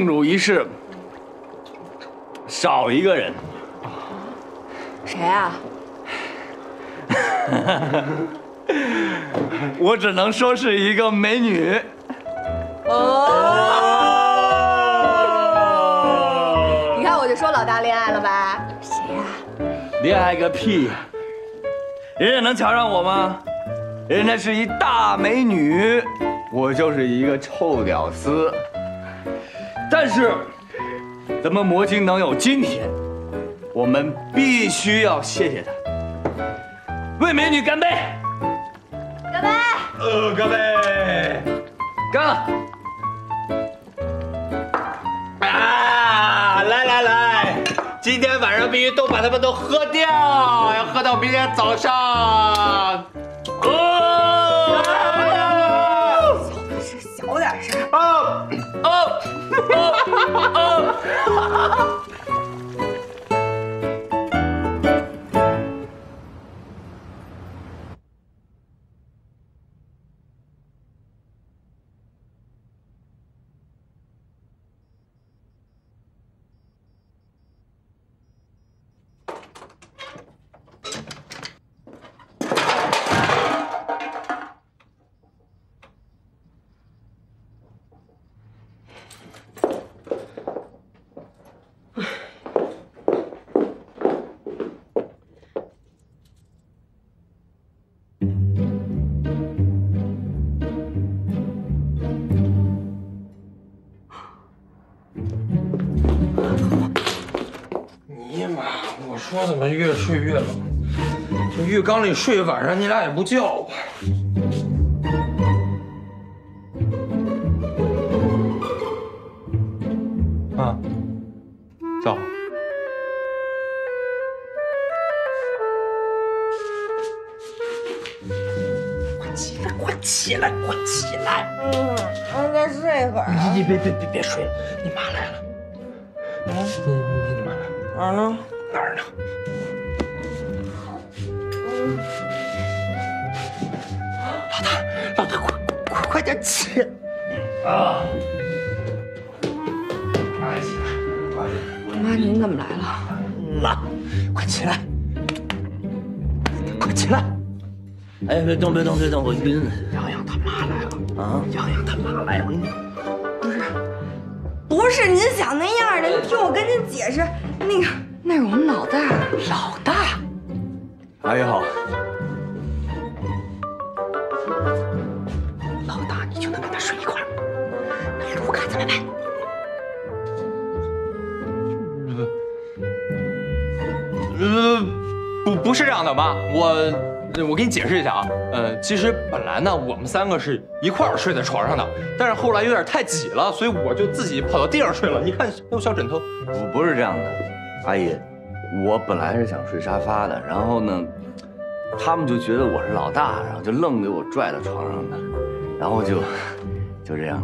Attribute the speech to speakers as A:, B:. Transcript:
A: 庆祝仪式少一个人，
B: 谁啊？
A: 我只能说是一个美女。
B: 哦，你看我就说老大恋爱了吧？谁呀？
A: 恋爱个屁！人家能瞧上我吗？人家是一大美女，我就是一个臭屌丝。但是，咱们魔晶能有今天，我们必须要谢谢他。为美女干杯！
B: 干杯！
A: 呃，干杯！干！
C: 啊！来来来，今天晚上必须都把他们都喝掉，要喝到明天早上。哦
D: 尼玛！我说怎么越睡越冷？这浴缸里睡一晚上，你俩也不叫我。啊，
C: 起来，快起来！
B: 嗯，我再睡一会儿。
C: 你别别别别睡了，你妈来了。嗯，你你你妈来了。
B: 哪儿呢？
C: 哪儿呢？老大，老大，快快快点起！啊！快起来，快点！
B: 妈，您怎么来了？
C: 妈，快起来！快起来！哎，别动，别动，别动，我晕了。洋洋他妈来了啊！洋洋他妈来了！
B: 不是不是您想那样的，您听我跟您解释，那个那是我们老大。
C: 老大，
A: 阿姨好，
C: 老大，你就能跟他睡一块儿？那卢卡怎么办？
D: 呃，不不是这样的，妈，我我给你解释一下啊，呃，其实本来呢，我们三个是一块儿睡在床上的，但是后来有点太挤了，所以我就自己跑到地上睡了。你看，有小枕头。
A: 不不是这样的，阿姨，我本来是想睡沙发的，然后呢，他们就觉得我是老大，然后就愣给我拽到床上的，然后就就这样。